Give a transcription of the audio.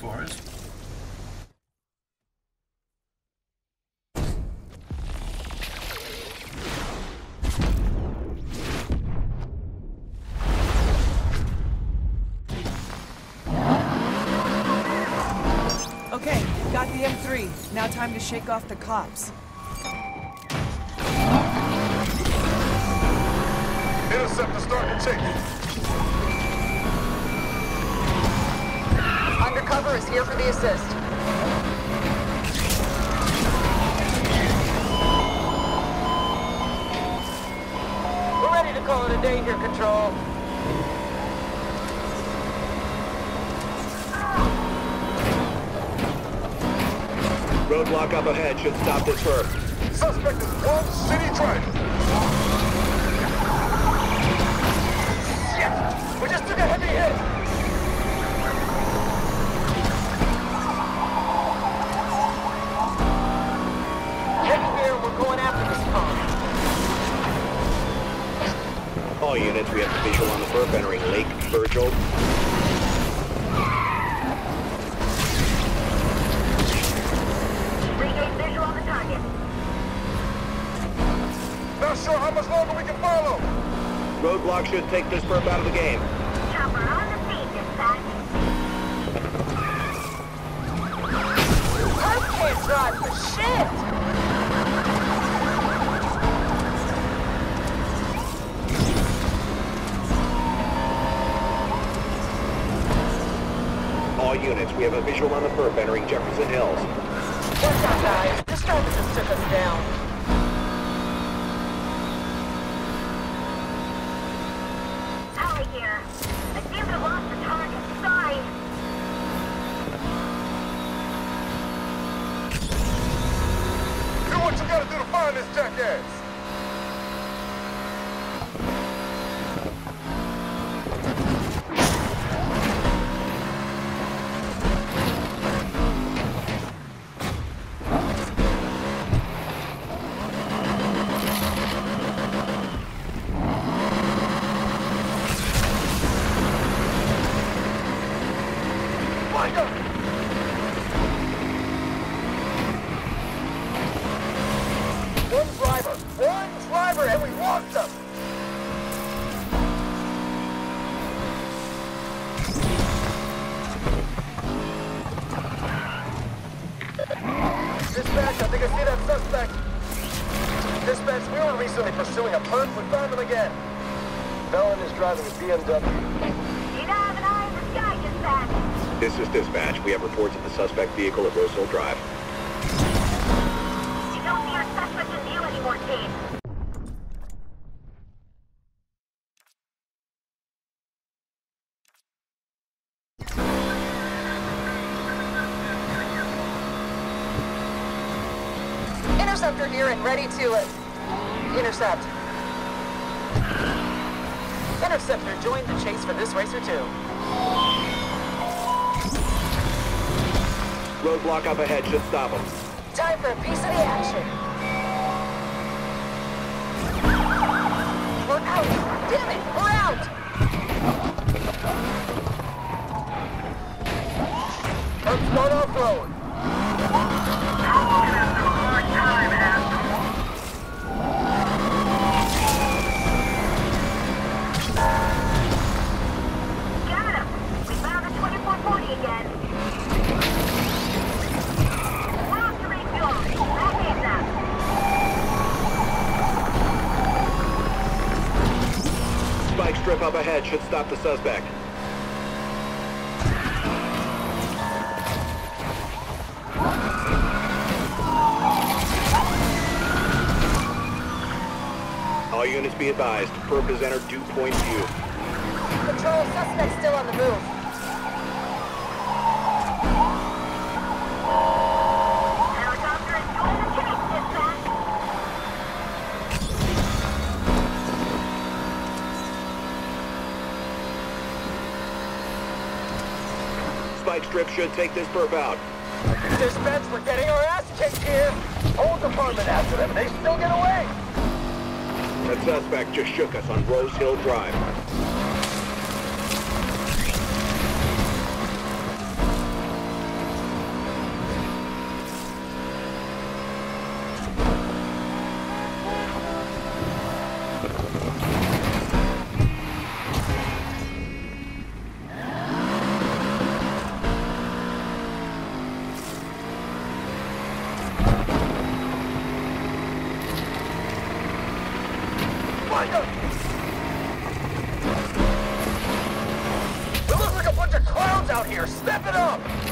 for us. Okay, got the M3. Now time to shake off the cops. Interceptor starting to check. Undercover is here for the assist. We're ready to call it a day here, Control. Roadblock up ahead should stop this first. Suspect is one city driver. Shit! We just took a heavy hit. All units, we have a visual on the perp entering Lake Virgil. Regain visual on the target. Not sure how much longer we can follow. Roadblock should take this perp out of the game. Chopper on the scene, dispatch. I can't drive for shit! We have a visual on the perp entering Jefferson Hills. Watch out, guys. This driver just took us down. Alley here. One driver, one driver, and we lost him! Dispatch, I think I see that suspect. Dispatch, we were recently pursuing a perp. We found again. Bellin is driving a BMW. You don't have an eye in the sky, dispatch. This is dispatch. We have reports of the suspect vehicle at Rose Hill Drive. You don't see our suspect in view anymore, team. Interceptor here and ready to uh, intercept. Interceptor joined the chase for this racer too. Roadblock up ahead should stop them. Time for a piece of the action. We're out! Damn it! We're out! Let's start off road. Got him. We found the 2440 again. We're off to refuel. Back hands up. Spike strip up ahead should stop the suspect. All units be advised. Perp has entered dew point view. Control, suspect still on the move. Helicopter is joining the chase, dispatch. Spike strip should take this perp out. This Dispatch, we're getting our ass kicked here. Whole department after them. They still get away. That suspect just shook us on Rose Hill Drive. fight. We look like a bunch of clowns out here. Step it up!